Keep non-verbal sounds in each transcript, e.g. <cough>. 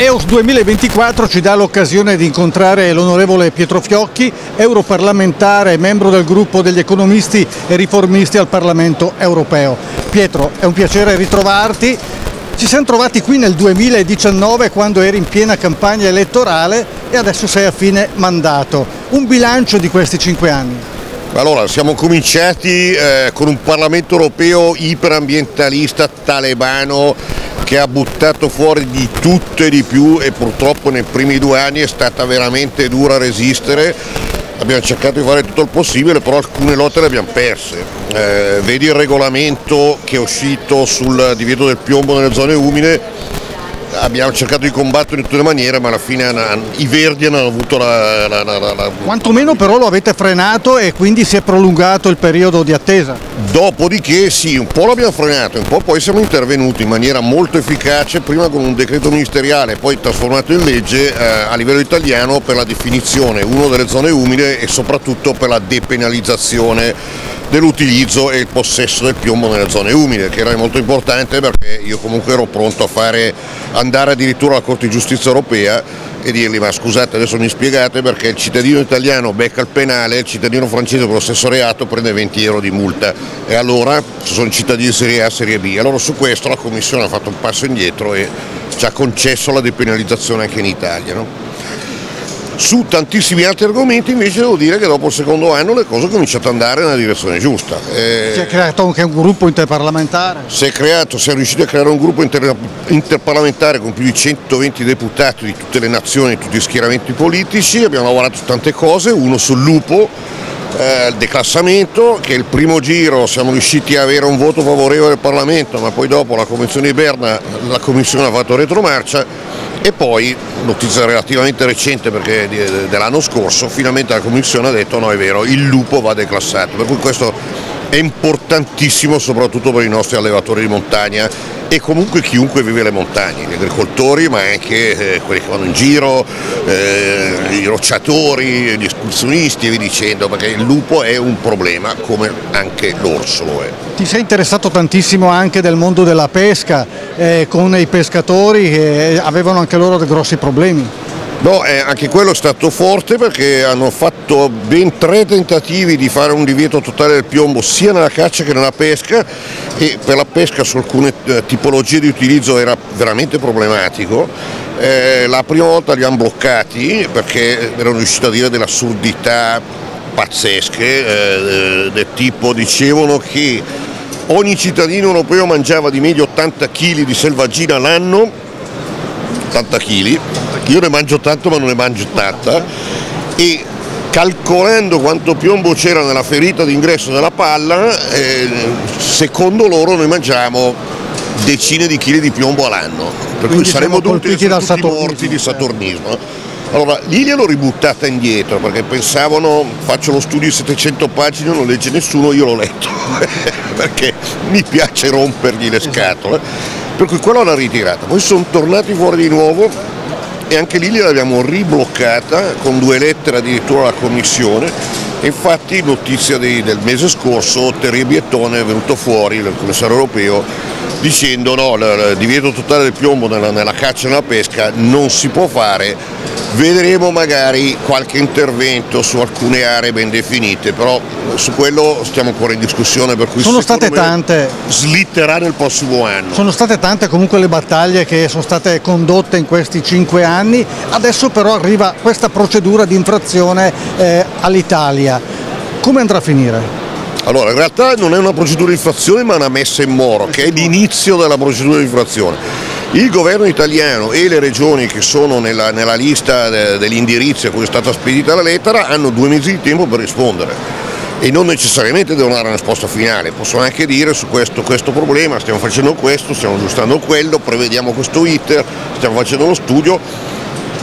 EOS 2024 ci dà l'occasione di incontrare l'onorevole Pietro Fiocchi, europarlamentare membro del gruppo degli economisti e riformisti al Parlamento europeo. Pietro, è un piacere ritrovarti. Ci siamo trovati qui nel 2019 quando eri in piena campagna elettorale e adesso sei a fine mandato. Un bilancio di questi cinque anni. Allora, siamo cominciati eh, con un Parlamento europeo iperambientalista talebano che ha buttato fuori di tutto e di più e purtroppo nei primi due anni è stata veramente dura resistere. Abbiamo cercato di fare tutto il possibile, però alcune lotte le abbiamo perse. Eh, vedi il regolamento che è uscito sul divieto del piombo nelle zone umide, abbiamo cercato di combattere in tutte le maniere ma alla fine i verdi hanno avuto la, la, la, la... Quantomeno però lo avete frenato e quindi si è prolungato il periodo di attesa. Dopodiché sì, un po' l'abbiamo frenato, un po' poi siamo intervenuti in maniera molto efficace, prima con un decreto ministeriale, poi trasformato in legge eh, a livello italiano per la definizione, uno delle zone umide e soprattutto per la depenalizzazione dell'utilizzo e il possesso del piombo nelle zone umide, che era molto importante perché io comunque ero pronto a fare andare addirittura alla Corte di Giustizia europea e dirgli ma scusate adesso mi spiegate perché il cittadino italiano becca il penale, il cittadino francese per lo stesso reato prende 20 euro di multa e allora ci sono cittadini serie A serie B. Allora su questo la Commissione ha fatto un passo indietro e ci ha concesso la depenalizzazione anche in Italia. No? Su tantissimi altri argomenti invece devo dire che dopo il secondo anno le cose cominciano ad andare nella direzione giusta. Eh, si è creato anche un gruppo interparlamentare? Si è creato, si è riusciti a creare un gruppo inter, interparlamentare con più di 120 deputati di tutte le nazioni, di tutti gli schieramenti politici, abbiamo lavorato su tante cose, uno sul lupo, eh, il declassamento, che il primo giro siamo riusciti a avere un voto favorevole del Parlamento, ma poi dopo la Convenzione di Berna la Commissione ha fatto retromarcia e poi, notizia relativamente recente perché dell'anno scorso, finalmente la Commissione ha detto no è vero, il lupo va declassato, per cui questo è importantissimo soprattutto per i nostri allevatori di montagna e comunque chiunque vive le montagne, gli agricoltori ma anche eh, quelli che vanno in giro, eh, i rocciatori, gli escursionisti e via dicendo, perché il lupo è un problema come anche l'orso lo è. Ti sei interessato tantissimo anche del mondo della pesca, eh, con i pescatori che avevano anche loro dei grossi problemi. No, eh, anche quello è stato forte perché hanno fatto ben tre tentativi di fare un divieto totale del piombo sia nella caccia che nella pesca e per la pesca su alcune eh, tipologie di utilizzo era veramente problematico. Eh, la prima volta li hanno bloccati perché erano riusciti a dire delle assurdità pazzesche, eh, del tipo dicevano che ogni cittadino europeo mangiava di media 80 kg di selvaggina l'anno, 80 kg, io ne mangio tanto ma non ne mangio tanta. E calcolando quanto piombo c'era nella ferita d'ingresso della palla, eh, secondo loro noi mangiamo decine di chili di piombo all'anno, per Quindi cui saremmo dovuti essere tutti morti di saturnismo. Allora, lì li hanno ributtata indietro perché pensavano faccio lo studio di 700 pagine, non legge nessuno, io l'ho letto <laughs> perché mi piace rompergli le scatole. Per cui quello l'ha ritirata. Poi sono tornati fuori di nuovo e anche lì l'abbiamo ribloccata con due lettere addirittura alla Commissione infatti notizia di, del mese scorso Terry Biettone è venuto fuori, il commissario europeo, dicendo no, il divieto totale del piombo nella, nella caccia e nella pesca non si può fare Vedremo magari qualche intervento su alcune aree ben definite, però su quello stiamo ancora in discussione per cui sono state tante slitterà nel prossimo anno. Sono state tante comunque le battaglie che sono state condotte in questi cinque anni, adesso però arriva questa procedura di infrazione eh, all'Italia. Come andrà a finire? Allora, in realtà non è una procedura di infrazione ma una messa in moro, che è l'inizio della procedura di infrazione. Il governo italiano e le regioni che sono nella, nella lista degli indirizzi a cui è stata spedita la lettera hanno due mesi di tempo per rispondere. E non necessariamente devono dare una risposta finale, possono anche dire su questo, questo problema stiamo facendo questo, stiamo aggiustando quello, prevediamo questo iter, stiamo facendo lo studio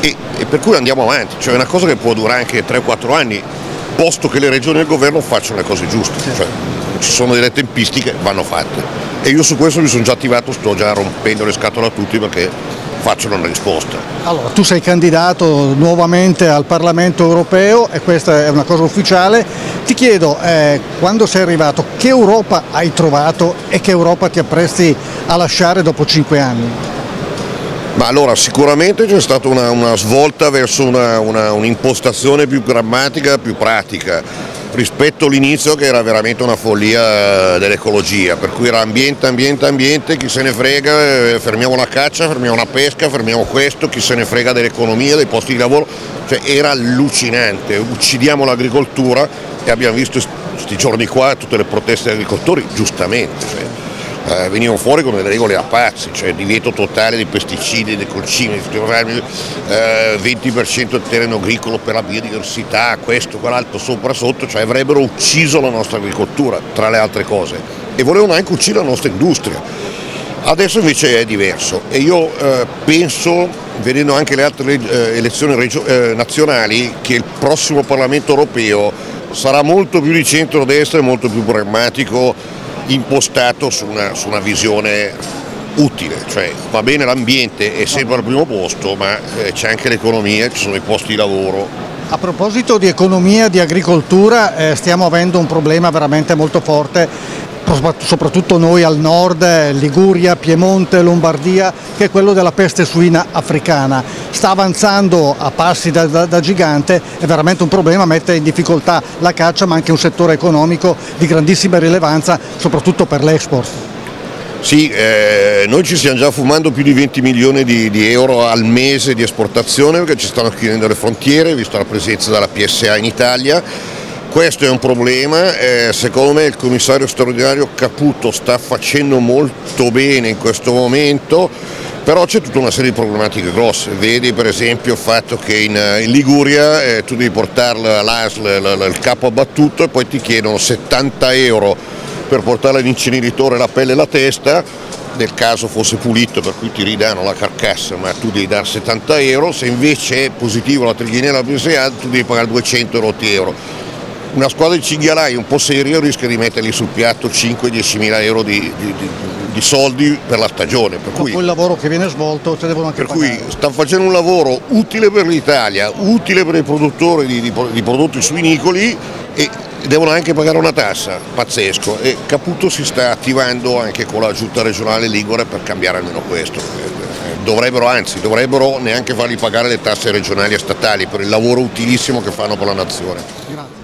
e, e per cui andiamo avanti, cioè è una cosa che può durare anche 3-4 anni, posto che le regioni e il governo facciano le cose giuste, cioè, ci sono delle tempistiche, vanno fatte e io su questo mi sono già attivato, sto già rompendo le scatole a tutti perché facciano una risposta. Allora, tu sei candidato nuovamente al Parlamento europeo e questa è una cosa ufficiale. Ti chiedo, eh, quando sei arrivato, che Europa hai trovato e che Europa ti appresti a lasciare dopo cinque anni? Ma allora sicuramente c'è stata una, una svolta verso un'impostazione un più grammatica, più pratica rispetto all'inizio che era veramente una follia dell'ecologia, per cui era ambiente, ambiente, ambiente, chi se ne frega, eh, fermiamo la caccia, fermiamo la pesca, fermiamo questo, chi se ne frega dell'economia, dei posti di lavoro, cioè era allucinante, uccidiamo l'agricoltura e abbiamo visto questi giorni qua tutte le proteste degli agricoltori, giustamente. Cioè, eh, venivano fuori con delle regole a pazzi, cioè divieto totale di pesticidi, di colcini, eh, 20% del terreno agricolo per la biodiversità, questo, quell'altro, sopra, sotto, cioè avrebbero ucciso la nostra agricoltura, tra le altre cose, e volevano anche uccidere la nostra industria. Adesso invece è diverso e io eh, penso, vedendo anche le altre eh, elezioni eh, nazionali, che il prossimo Parlamento europeo sarà molto più di centro-destra e molto più pragmatico impostato su una, su una visione utile, cioè va bene l'ambiente è sempre al primo posto, ma eh, c'è anche l'economia, ci sono i posti di lavoro. A proposito di economia, di agricoltura, eh, stiamo avendo un problema veramente molto forte soprattutto noi al nord, Liguria, Piemonte, Lombardia, che è quello della peste suina africana. Sta avanzando a passi da, da, da, gigante, è veramente un problema, mette in difficoltà la caccia ma anche un settore economico di grandissima rilevanza, soprattutto per l'export. Sì, eh, noi ci stiamo già fumando più di 20 milioni di, di, euro al mese di esportazione perché ci stanno chiudendo le frontiere, visto la presenza della PSA in Italia questo è un problema, eh, secondo me il commissario straordinario Caputo sta facendo molto bene in questo momento, però c'è tutta una serie di problematiche grosse, vedi per esempio il fatto che in, in Liguria eh, tu devi portare all'ASL il capo abbattuto e poi ti chiedono 70 euro per portare all'inceneritore la pelle e la testa, nel caso fosse pulito per cui ti ridanno la carcassa ma tu devi dare 70 euro, se invece è positivo la triglinella BSA tu devi pagare 200 euro una squadra di cinghialai un po' seria rischia di mettergli sul piatto 5-10 mila euro di, di, di, di, soldi per la stagione. Per cui, il lavoro che viene svolto te devono anche Per pagare. cui stanno facendo un lavoro utile per l'Italia, utile per i produttori di, prodotti suinicoli e devono anche pagare una tassa, pazzesco. E Caputo si sta attivando anche con la giunta regionale Ligure per cambiare almeno questo. Dovrebbero, anzi, dovrebbero neanche fargli pagare le tasse regionali e statali per il lavoro utilissimo che fanno per la nazione.